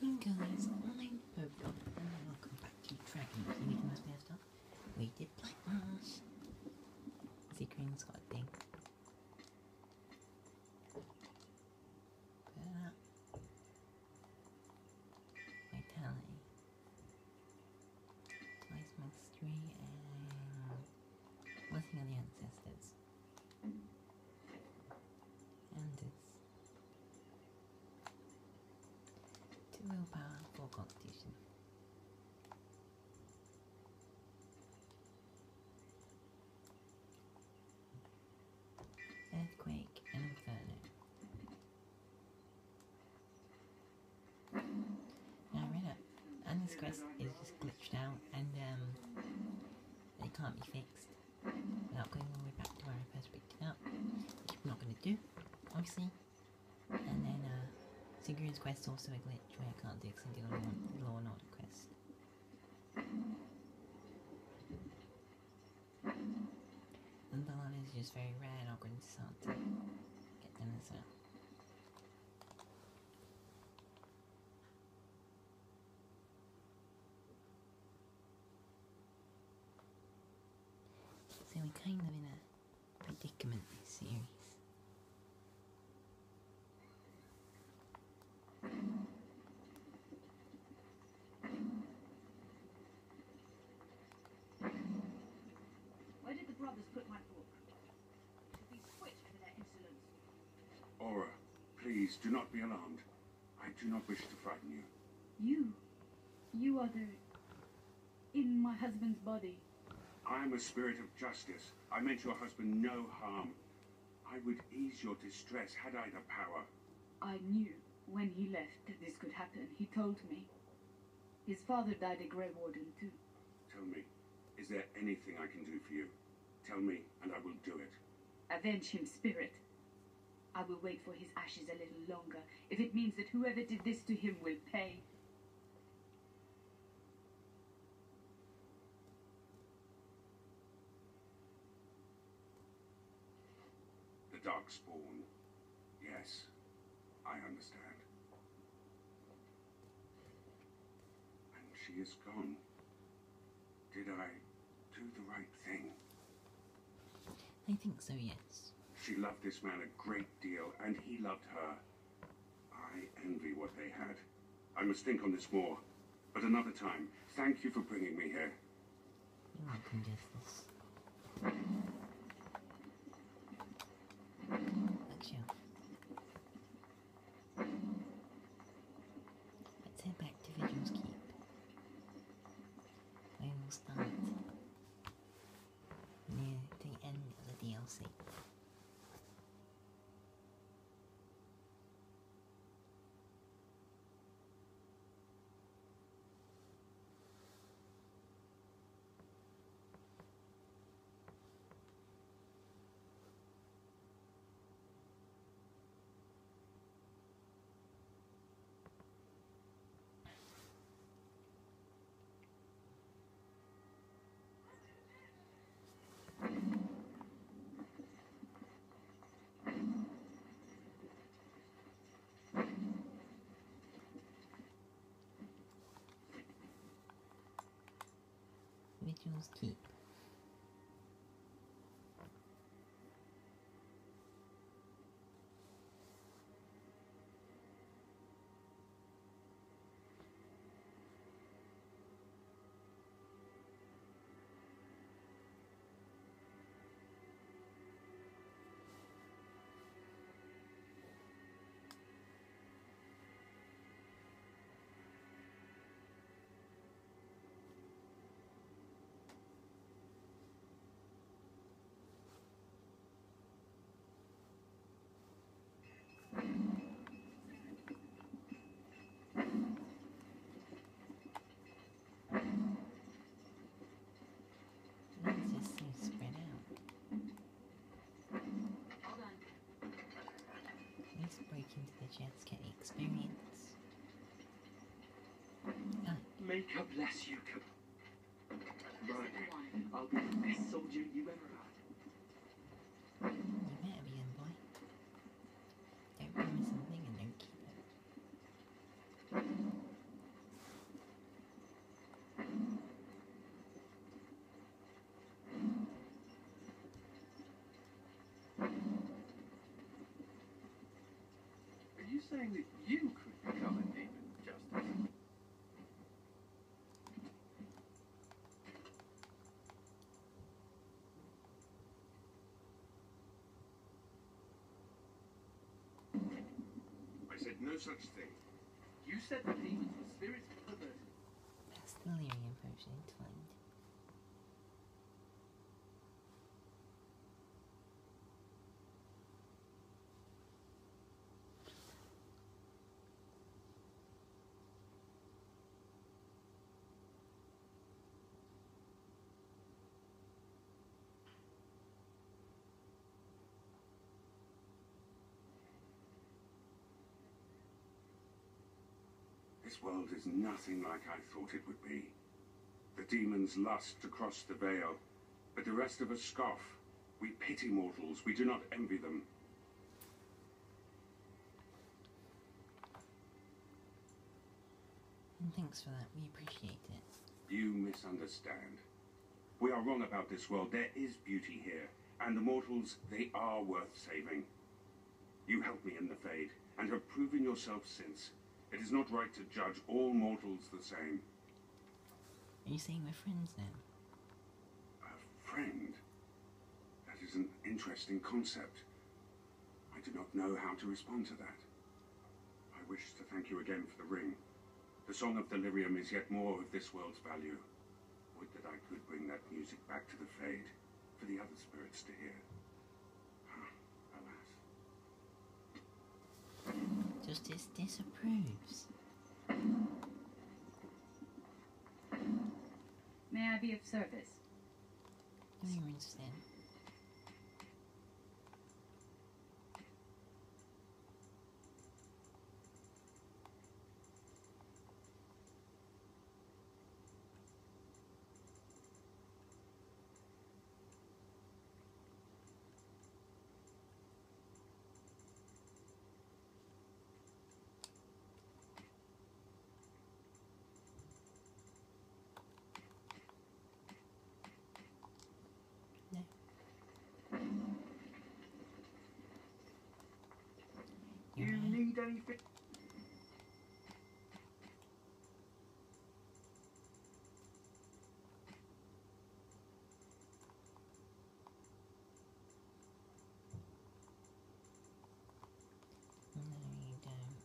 Bobo and welcome back to Dragon King with my spare stuff. We did Black Marsh. See Green's got a thing. Put it up. Vitality. Twice mastery and blessing of the ancestors. And this. Willpower, four. Earthquake and Inferno. Now I read it. And this quest is just glitched out and um, it can't be fixed without going all the way back to where I first picked it up. Which I'm not going to do, obviously. And then Sigrun's quest also a glitch where I can't do because I on the Law and Order quest. And the line is just very rare and I'm going to start to get them as well. So we're kind of in a predicament this series. Where did the brothers put my book? Should be quit for their insolence. Aura, please do not be alarmed. I do not wish to frighten you. You, you are the in my husband's body. I am a spirit of justice. I meant your husband no harm. I would ease your distress had I the power. I knew when he left that this could happen. He told me. His father died a Grey Warden too. Tell me, is there anything I can do for you? Tell me, and I will do it. Avenge him, spirit. I will wait for his ashes a little longer, if it means that whoever did this to him will pay. The Darkspawn. Yes, I understand. And she is gone. Did I do the right thing? I think so, yes. She loved this man a great deal, and he loved her. I envy what they had. I must think on this more. But another time, thank you for bringing me here. You're welcome, Justice. Let's chill. Let's head back to Vigil's Keep. Where we'll start near the end of the DLC. Vigil's Keep. May bless you. Right. I'll be the best soldier you ever had. Something and it. Are you saying that you could become a demon, Justice? No such thing. You said the demons were spirits perverted. Pastillarian version 20. This world is nothing like I thought it would be. The demons lust to cross the veil, but the rest of us scoff. We pity mortals, we do not envy them. And thanks for that, we appreciate it. You misunderstand. We are wrong about this world. There is beauty here, and the mortals, they are worth saving. You helped me in the Fade, and have proven yourself since. It is not right to judge all mortals the same. Are you saying we're friends then? A friend? That is an interesting concept. I do not know how to respond to that. I wish to thank you again for the ring. The Song of Delirium is yet more of this world's value. Would that I could bring that music back to the Fade, for the other spirits to hear. Ah, Alas. Justice disapproves. May I be of service? No, you're anything? No, you don't.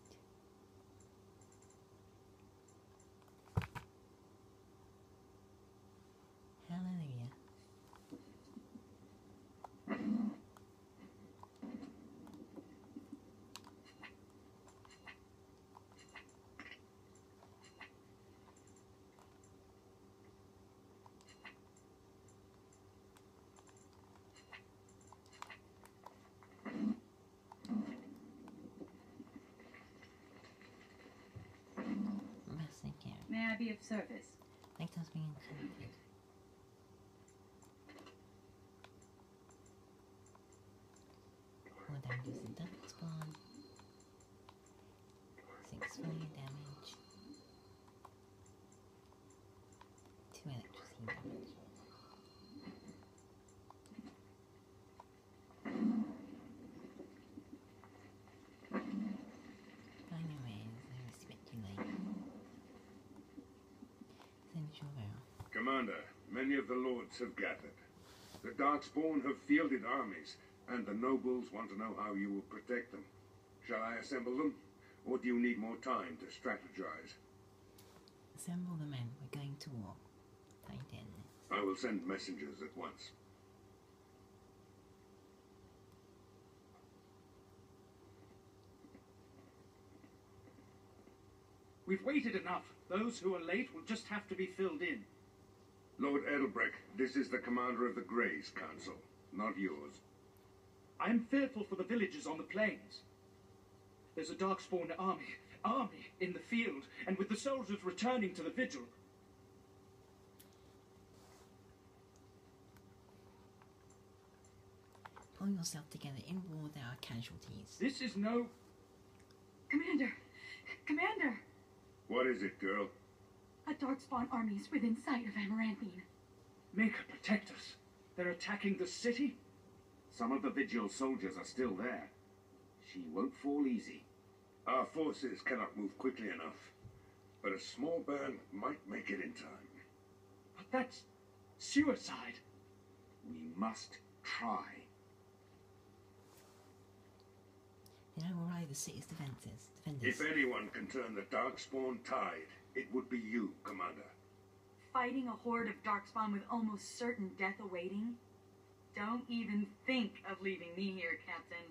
Hallelujah. Best I be of service? Like us being Commander, many of the lords have gathered. The Darkspawn have fielded armies, and the nobles want to know how you will protect them. Shall I assemble them, or do you need more time to strategize? Assemble the men, we're going to war. Titan. I will send messengers at once. We've waited enough. Those who are late will just have to be filled in. Lord Eddelbrek, this is the commander of the Greys Council, not yours. I am fearful for the villagers on the plains. There's a darkspawn army, army in the field, and with the soldiers returning to the vigil, Pull yourself together in war there are casualties. this is no. Commander! Commander! What is it, girl? A Darkspawn army is within sight of Amaranthine. Make her protect us. They're attacking the city. Some of the Vigil soldiers are still there. She won't fall easy. Our forces cannot move quickly enough, but a small band might make it in time. But that's suicide. We must try. Then I will rally the city's defenses. Defenders. If anyone can turn the Darkspawn tide, it would be you, Commander. Fighting a horde of darkspawn with almost certain death awaiting? Don't even think of leaving me here, Captain.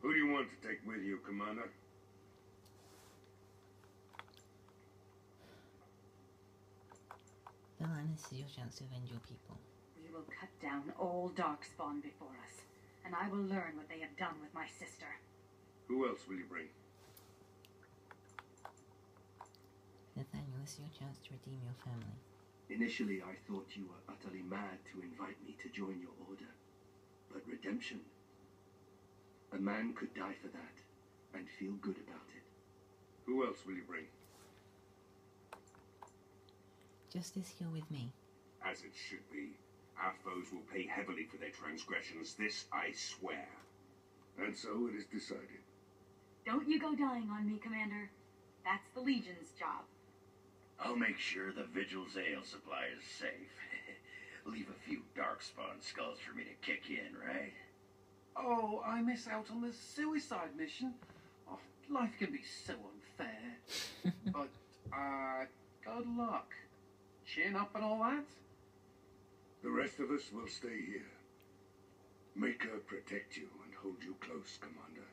Who do you want to take with you, Commander? Velanna, this is your chance to avenge your people. We will cut down all darkspawn before us, and I will learn what they have done with my sister. Who else will you bring? Nathaniel, this is your chance to redeem your family. Initially, I thought you were utterly mad to invite me to join your order. But redemption. A man could die for that and feel good about it. Who else will you bring? Justice here with me. As it should be. Our foes will pay heavily for their transgressions, this I swear. And so it is decided. Don't you go dying on me, Commander. That's the Legion's job. I'll make sure the Vigil's ale supply is safe. Leave a few darkspawn skulls for me to kick in, right? Oh, I miss out on the suicide mission. Oh, life can be so unfair. but, uh, good luck. Chin up and all that? The rest of us will stay here. Make her protect you and hold you close, Commander.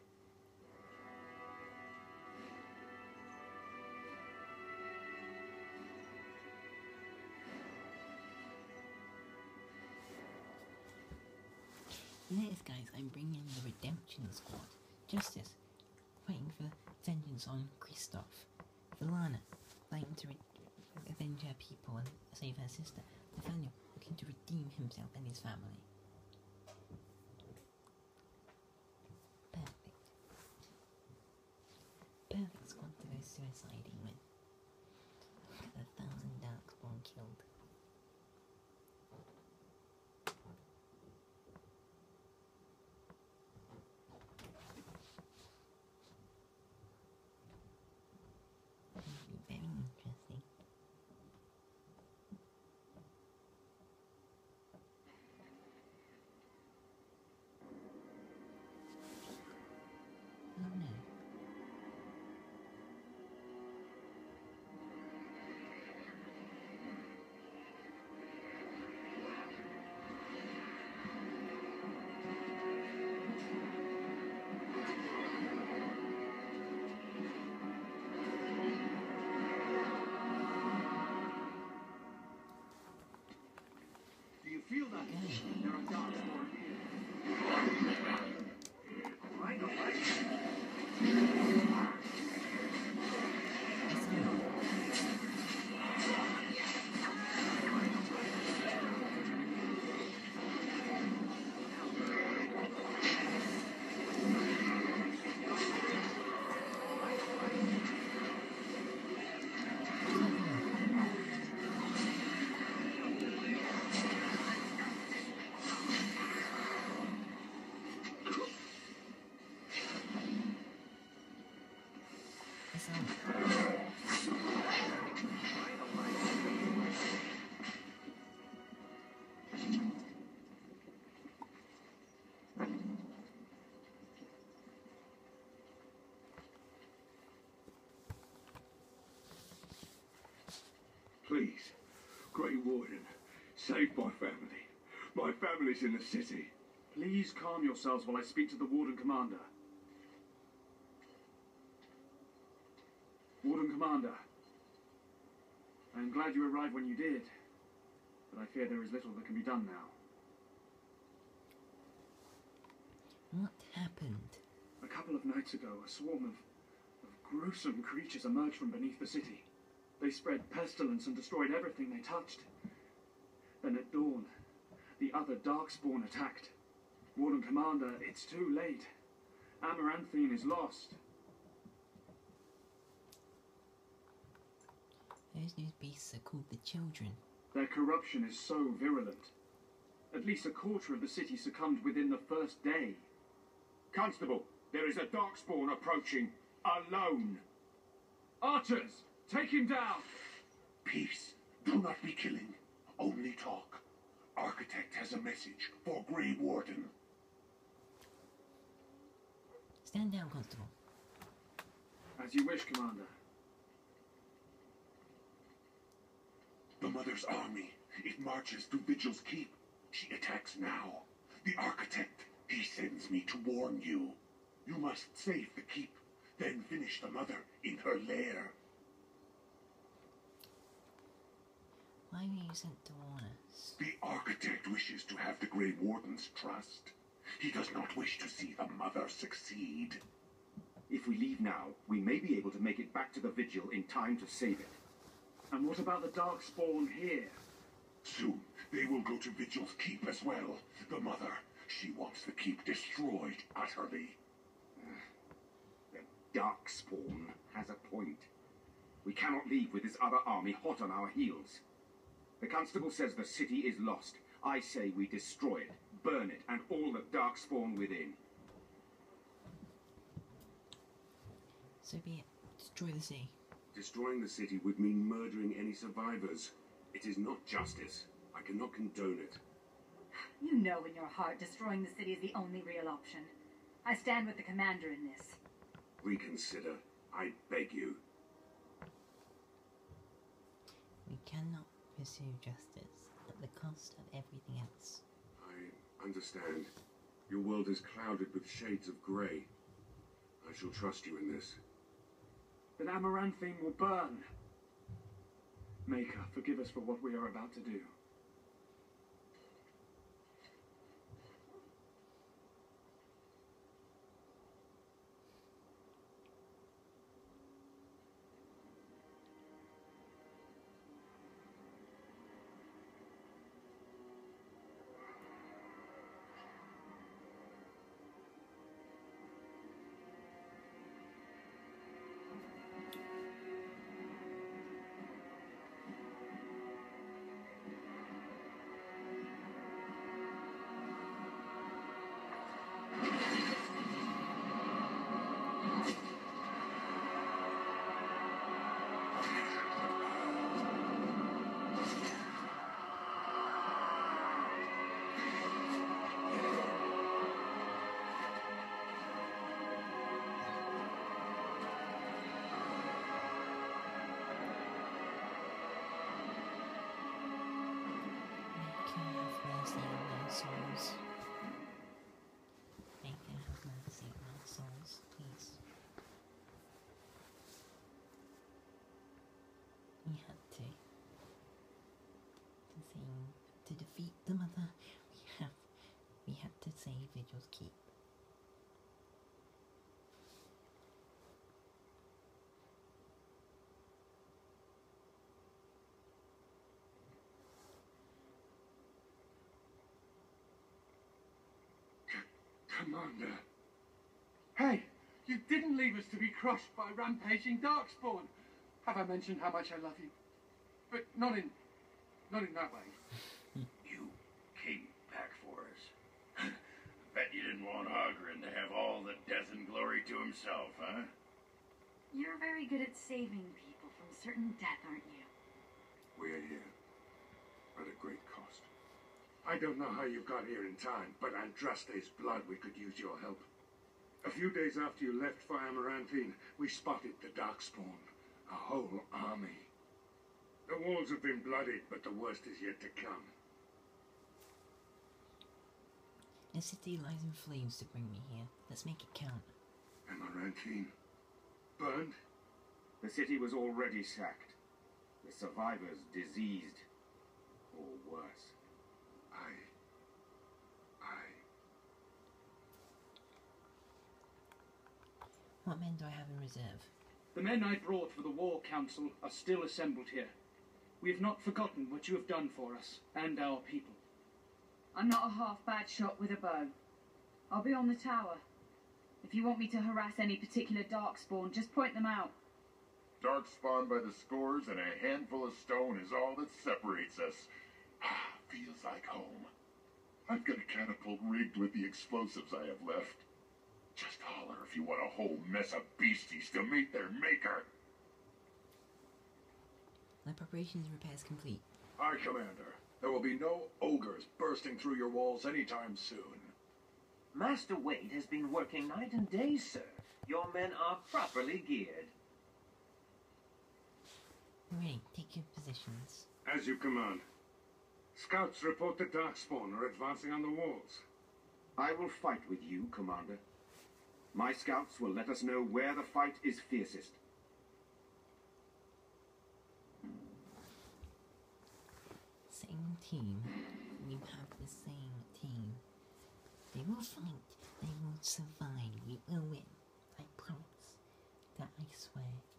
Yes, guys, I'm bringing the Redemption Squad. Justice, fighting for vengeance on Kristoff. Velanna, fighting to avenge her people and save her sister. Nathaniel, looking to redeem himself and his family. Perfect. Perfect squad to go suiciding with. Look at the thousand darkspawn killed. Please, Grey Warden, save my family. My family's in the city. Please calm yourselves while I speak to the Warden Commander. Warden Commander. I am glad you arrived when you did, but I fear there is little that can be done now. What happened? A couple of nights ago, a swarm of, of gruesome creatures emerged from beneath the city. They spread pestilence and destroyed everything they touched. Then at dawn, the other Darkspawn attacked. Warden Commander, it's too late. Amaranthine is lost. Those new beasts are called the children. Their corruption is so virulent. At least a quarter of the city succumbed within the first day. Constable, there is a Darkspawn approaching. alone. Archers, take him down. Peace. Do not be killing. Only talk. Architect has a message for Grey Warden. Stand down, Constable. As you wish, Commander. The Mother's army. It marches through Vigil's Keep. She attacks now. The Architect. He sends me to warn you. You must save the Keep, then finish the Mother in her lair. Why were you sent to warn us? The Architect wishes to have the Grey Warden's trust. He does not wish to see the Mother succeed. If we leave now, we may be able to make it back to the Vigil in time to save it. And what about the Darkspawn here? Soon, they will go to Vigil's Keep as well. The Mother, she wants the Keep destroyed utterly. The Darkspawn has a point. We cannot leave with this other army hot on our heels. The Constable says the city is lost. I say we destroy it, burn it, and all the Darkspawn within. So be it. Destroy the sea. Destroying the city would mean murdering any survivors. It is not justice. I cannot condone it. You know in your heart destroying the city is the only real option. I stand with the commander in this. Reconsider. I beg you. We cannot pursue justice at the cost of everything else. I understand. Your world is clouded with shades of grey. I shall trust you in this. Then Amaranthine will burn. Maker, forgive us for what we are about to do. Defeat the mother, we have, we had to save Vigil's Keep. Commander. Hey, you didn't leave us to be crushed by rampaging Darkspawn. Have I mentioned how much I love you? But not in, not in that way. You came back for us. Bet want Oghren to have all the death and glory to himself, huh? You're very good at saving people from certain death, aren't you? We are here. At a great cost. I don't know how you got here in time, but Andraste's blood, we could use your help. A few days after you left for Amaranthine, we spotted the Darkspawn. A whole army. The walls have been bloodied, but the worst is yet to come. The city lies in flames to bring me here. Let's make it count. Amaranthine. Burned? The city was already sacked. The survivors diseased. Or worse. I. I. What men do I have in reserve? The men I brought for the War Council are still assembled here. We have not forgotten what you have done for us and our people. I'm not a half bad shot with a bow. I'll be on the tower. If you want me to harass any particular darkspawn, just point them out. Darkspawn by the scores and a handful of stone is all that separates us. Ah, feels like home. I've got a catapult rigged with the explosives I have left. Just Holler if you want a whole mess of beasties to meet their maker. My preparations and repairs complete. Aye, Commander. There will be no ogres bursting through your walls anytime soon. Master Wade has been working night and day, sir. Your men are properly geared. Right, take your positions. As you command. Scouts report the Darkspawn are advancing on the walls. I will fight with you, Commander. My scouts will let us know where the fight is fiercest. Same team. We have the same team. They will fight. They will survive. We will win. I promise. That I swear.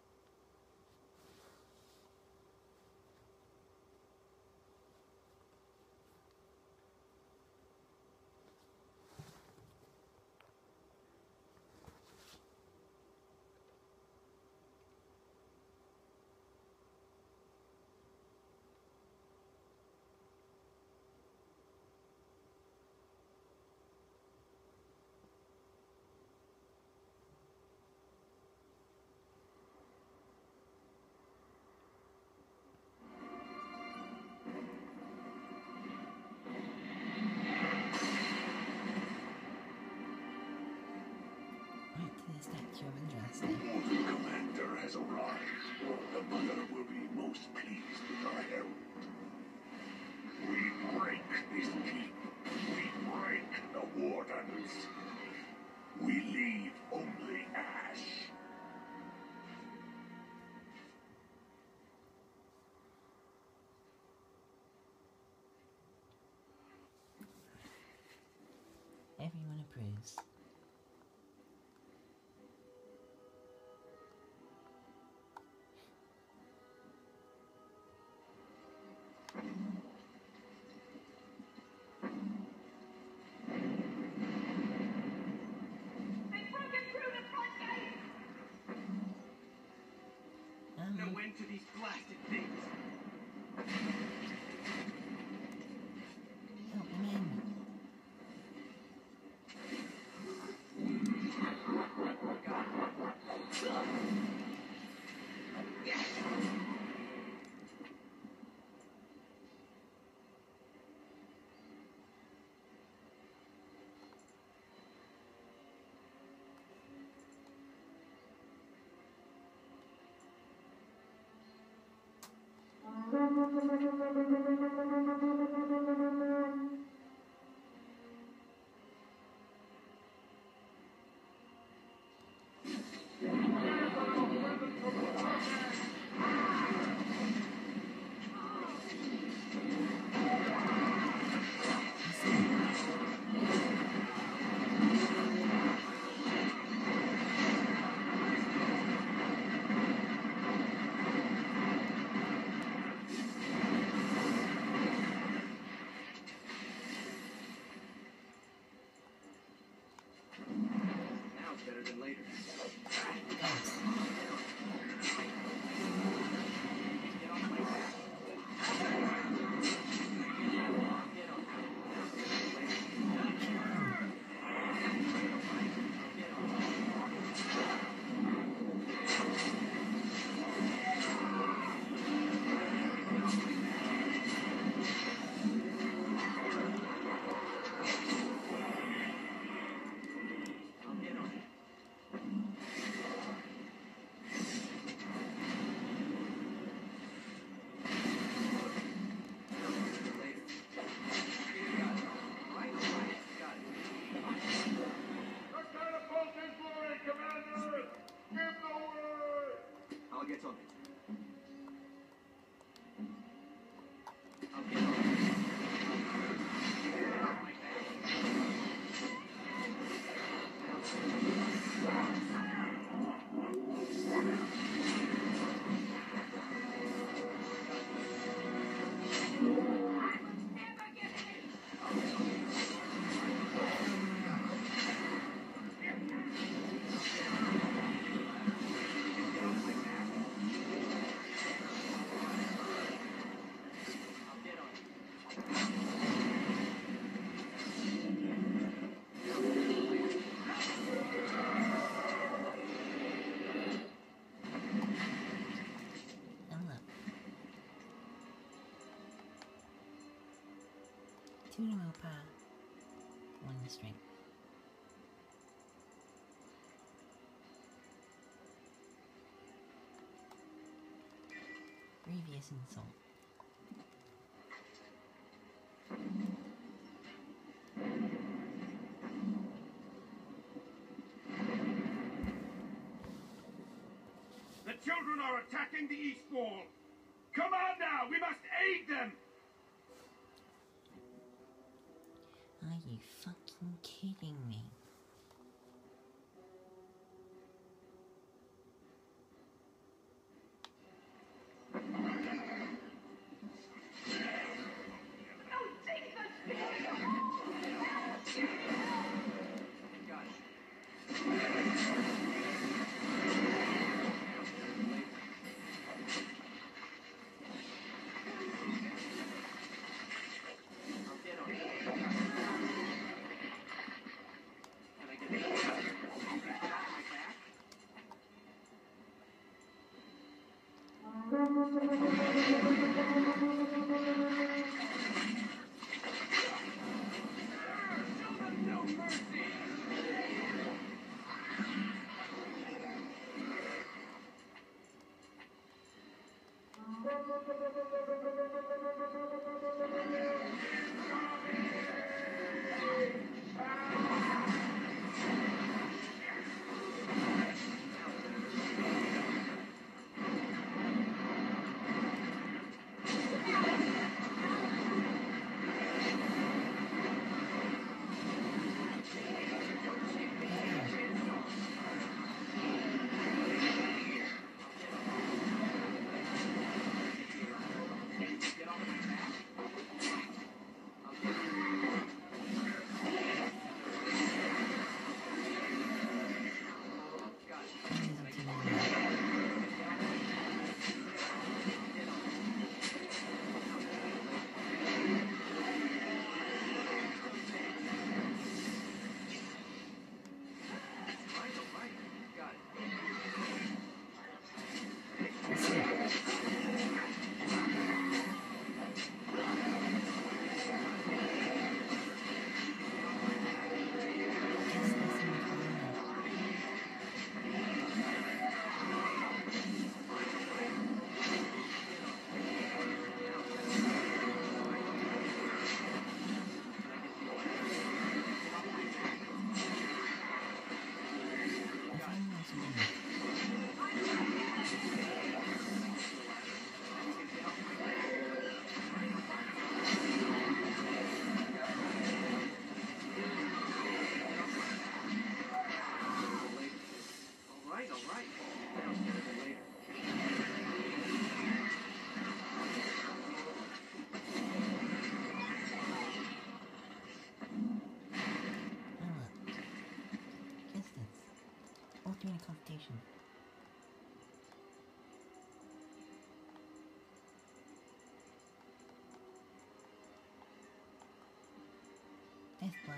Has arrived. The mother will be most pleased with our help. We break this keep. We break the wardens. We leave only ash. Everyone approves. Um, No end to these blasted In. Previous insult. The children are attacking the east wall. Come on now, we must aid them. Are you fucking kidding me? Competition. Death blow.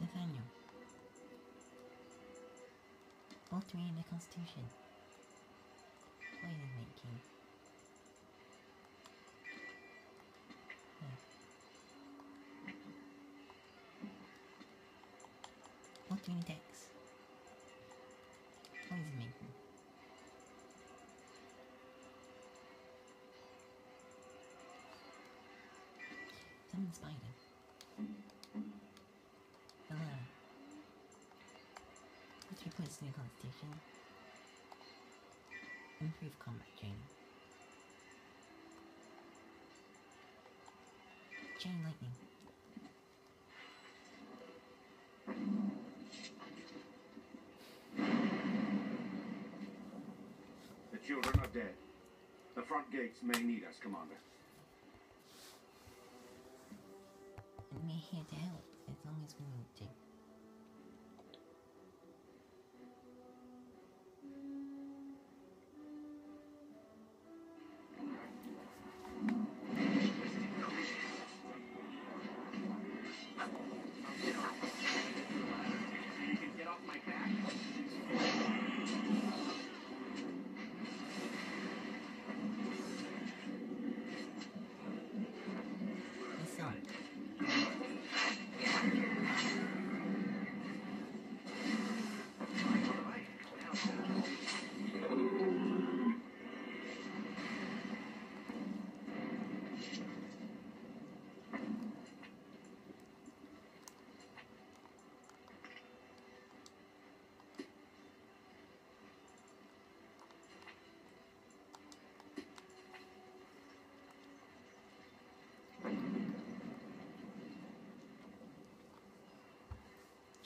Nathaniel. Altering the constitution. Summon spider. Hello. Let's replace new constitution. Improve combat chain. Chain lightning. The children are dead. The front gates may need us, Commander. To help as long as we need to.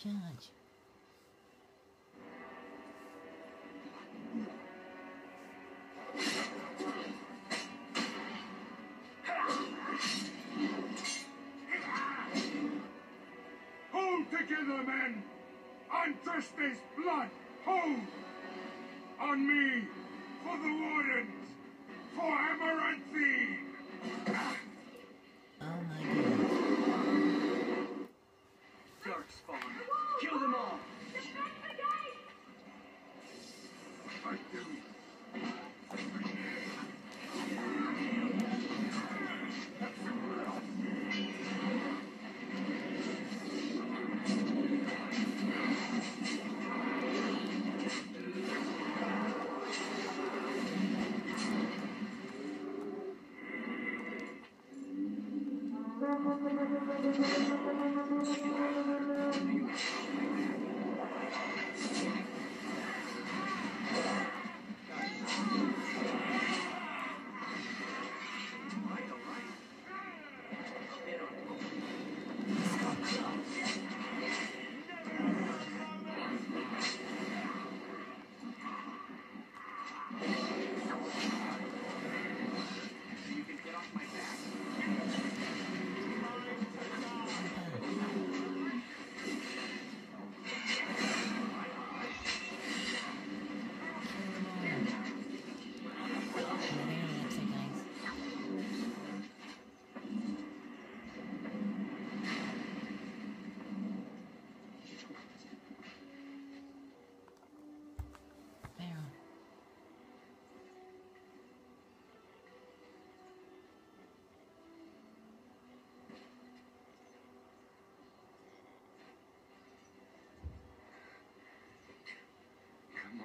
Charge. Hold together, men! Andraste's blood! Hold! On me! For the Wardens! For Amaranthine!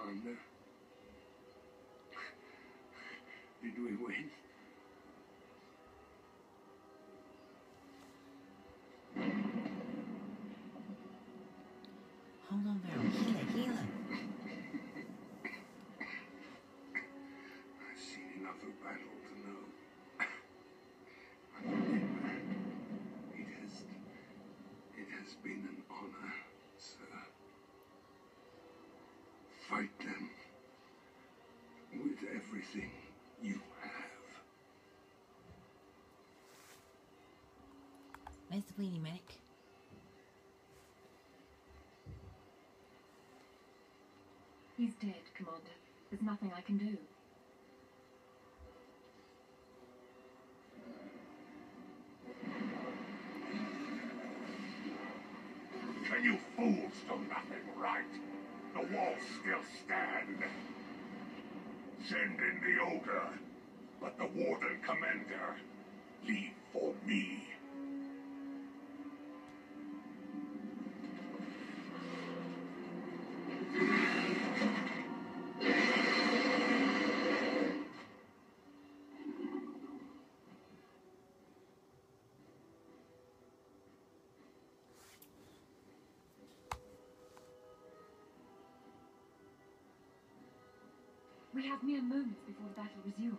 Commander. Did we win? Hold on, Beryl. Healer, healer. I've seen enough of battle to know. I'm a dead man. It has, it has been an honor, sir. Fight them with everything you have. Where's the bleeding medic? He's dead, Commander. There's nothing I can do. Have mere moments before the battle resumes.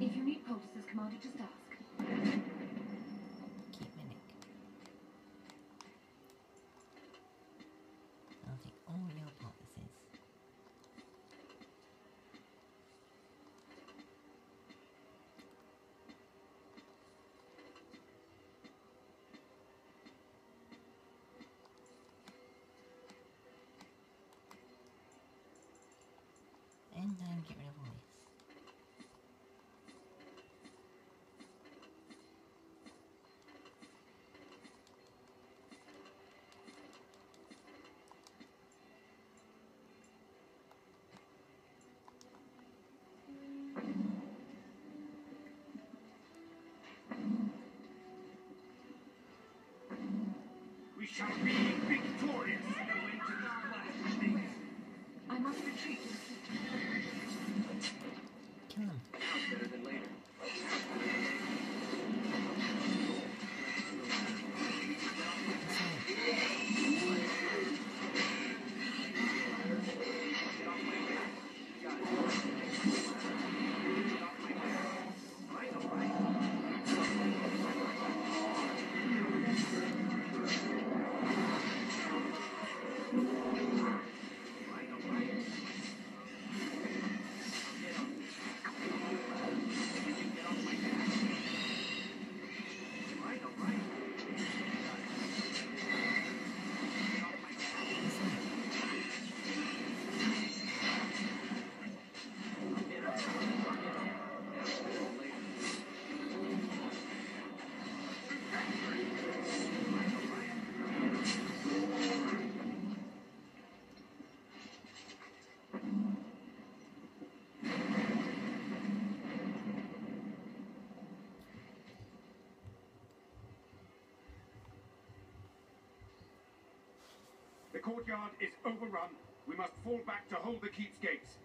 If you need poultices, Commander, just ask. Keep medic. I'll take all your poultices. And then get rid of. We shall be victorious. Courtyard is overrun. We must fall back to hold the keep's gates.